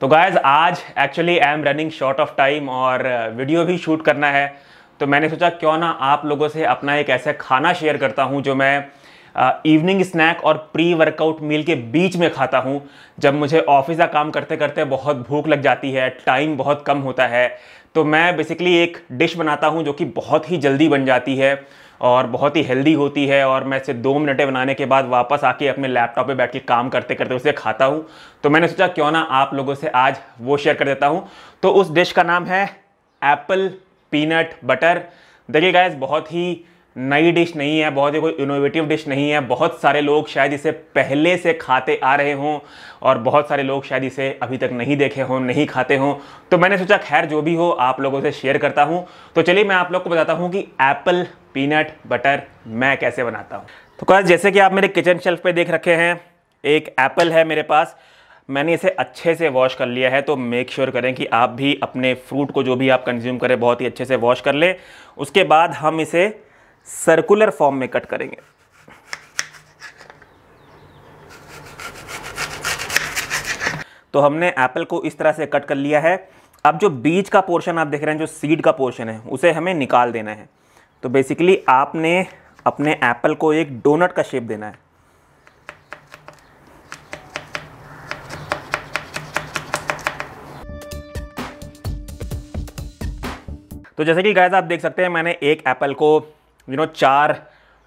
तो गायज आज actually I am running short of time और वीडियो भी शूट करना है। तो मैंने सोचा, क्यों ना आप लोगों से अपना एक ऐसा खाना शेयर करता हूँ जो मैं इवनिंग स्नैक और प्री वर्कआउट मील के बीच में खाता हूँ। जब मुझे ऑफ़िस का काम करते करते बहुत भूख लग जाती है टाइम बहुत कम होता है तो मैं बेसिकली एक डिश बनाता हूँ जो कि बहुत ही जल्दी बन जाती है और बहुत ही हेल्दी होती है और मैं इसे दो मिनटें बनाने के बाद वापस आके अपने लैपटॉप पे बैठ के काम करते करते उसे खाता हूँ। तो मैंने सोचा, क्यों ना आप लोगों से आज वो शेयर कर देता हूँ। तो उस डिश का नाम है एप्पल पीनट बटर देखिए गाइस बहुत ही नई डिश नहीं है, बहुत ही कोई इनोवेटिव डिश नहीं है। बहुत सारे लोग शायद इसे पहले से खाते आ रहे हों और बहुत सारे लोग शायद इसे अभी तक नहीं देखे हों, नहीं खाते हों। तो मैंने सोचा, खैर, जो भी हो, आप लोगों से शेयर करता हूँ। तो चलिए, मैं आप लोग को बताता हूँ कि एप्पल पीनट बटर मैं कैसे बनाता हूँ। तो कहा जैसे कि आप मेरे किचन शेल्फ पर देख रखे हैं, एक एप्पल है मेरे पास। मैंने इसे अच्छे से वॉश कर लिया है तो मेक श्योर sure करें कि आप भी अपने फ्रूट को जो भी आप कंज्यूम करें, बहुत ही अच्छे से वॉश कर लें। उसके बाद हम इसे सर्कुलर फॉर्म में कट करेंगे। तो हमने एप्पल को इस तरह से कट कर लिया है। अब जो बीज का पोर्शन आप देख रहे हैं, जो सीड का पोर्शन है, उसे हमें निकाल देना है। तो बेसिकली आपने अपने एप्पल को एक डोनट का शेप देना है। तो जैसे कि गाइस आप देख सकते हैं, मैंने एक एप्पल को यू नो चार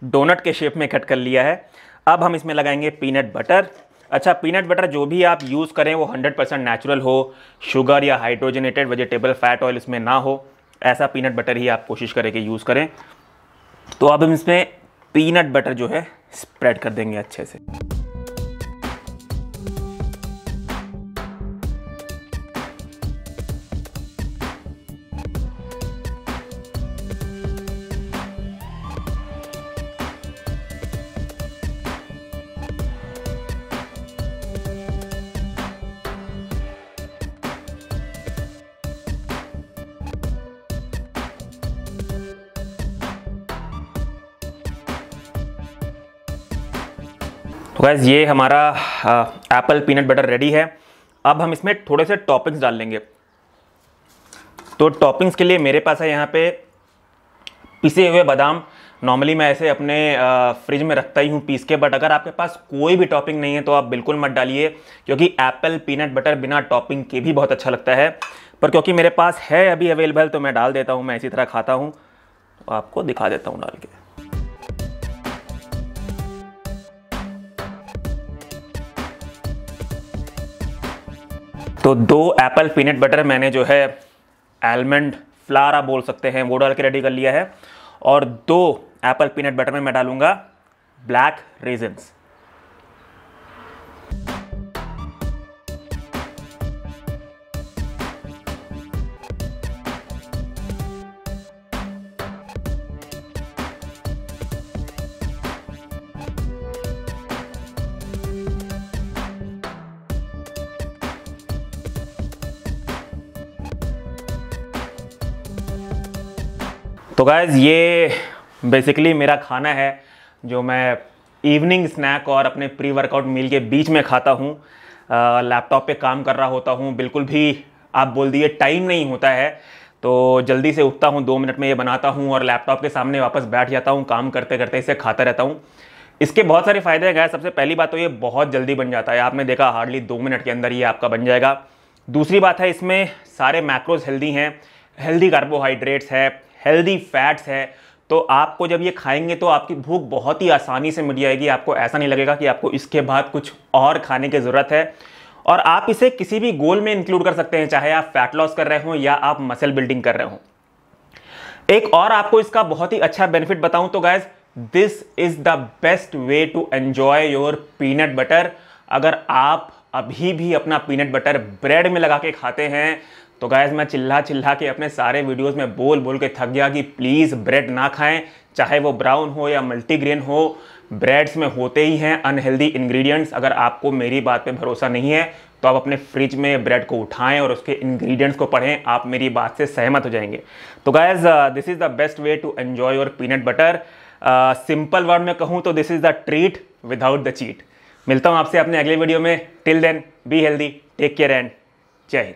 डोनट के शेप में कट कर लिया है। अब हम इसमें लगाएँगे पीनट बटर अच्छा पीनट बटर जो भी आप यूज़ करें, वो 100 परसेंट नेचुरल हो। शुगर या हाइड्रोजनेटेड वेजिटेबल फैट ऑयल इसमें ना हो। ऐसा पीनट बटर ही आप कोशिश करें कि यूज़ करें। तो अब हम इसमें पीनट बटर जो है स्प्रेड कर देंगे अच्छे से। गैस ये हमारा एप्पल पीनट बटर रेडी है। अब हम इसमें थोड़े से टॉपिंग्स डाल लेंगे। तो टॉपिंग्स के लिए मेरे पास है यहाँ पे पिसे हुए बादाम। नॉर्मली मैं ऐसे अपने फ्रिज में रखता ही हूँ पीस के बट अगर आपके पास कोई भी टॉपिंग नहीं है तो आप बिल्कुल मत डालिए, क्योंकि एप्पल पीनट बटर बिना टॉपिंग के भी बहुत अच्छा लगता है। पर क्योंकि मेरे पास है अभी अवेलेबल तो मैं डाल देता हूँ, मैं इसी तरह खाता हूँ। तो आपको दिखा देता हूँ डाल के। तो दो एप्पल पीनट बटर मैंने जो है आलमंड फ्लार आप बोल सकते हैं, वो डाल के रेडी कर लिया है। और दो एप्पल पीनट बटर में मैं डालूँगा ब्लैक रेजन्स तो गाइज़ ये बेसिकली मेरा खाना है, जो मैं इवनिंग स्नैक और अपने प्री वर्कआउट मील के बीच में खाता हूँ। लैपटॉप पे काम कर रहा होता हूँ, बिल्कुल भी आप बोल दिए टाइम नहीं होता है। तो जल्दी से उठता हूँ, दो मिनट में ये बनाता हूँ और लैपटॉप के सामने वापस बैठ जाता हूँ, काम करते करते इसे खाता रहता हूँ। इसके बहुत सारे फ़ायदे हैं गए सबसे पहली बात तो ये बहुत जल्दी बन जाता है। आपने देखा हार्डली दो मिनट के अंदर ये आपका बन जाएगा। दूसरी बात है, इसमें सारे मैक्रोज हेल्दी हैं हेल्दी कार्बोहाइड्रेट्स है हेल्दी फैट्स है तो आपको जब ये खाएँगे तो आपकी भूख बहुत ही आसानी से मिट जाएगी। आपको ऐसा नहीं लगेगा कि आपको इसके बाद कुछ और खाने की ज़रूरत है। और आप इसे किसी भी गोल में इंक्लूड कर सकते हैं, चाहे आप फैट लॉस कर रहे हो या आप मसल बिल्डिंग कर रहे हो। एक और आपको इसका बहुत ही अच्छा बेनिफिट बताऊँ तो guys this is the best way to enjoy your peanut butter अगर आप अभी भी अपना पीनट बटर ब्रेड में लगा के खाते हैं तो गायज मैं चिल्ला चिल्ला के अपने सारे वीडियोस में बोल बोल के थक गया कि प्लीज़ ब्रेड ना खाएँ, चाहे वो ब्राउन हो या मल्टीग्रेन हो ब्रेड्स में होते ही हैं अनहेल्दी इंग्रेडिएंट्स अगर आपको मेरी बात पे भरोसा नहीं है तो आप अपने फ्रिज में ब्रेड को उठाएँ और उसके इंग्रेडिएंट्स को पढ़ें, आप मेरी बात से सहमत हो जाएँगे। तो guys this is the best way to enjoy your peanut butter simple word में कहूँ तो this is the treat without the cheat मिलता हूँ आपसे अपने अगले वीडियो में। Till then be healthy take care and जय हिंद।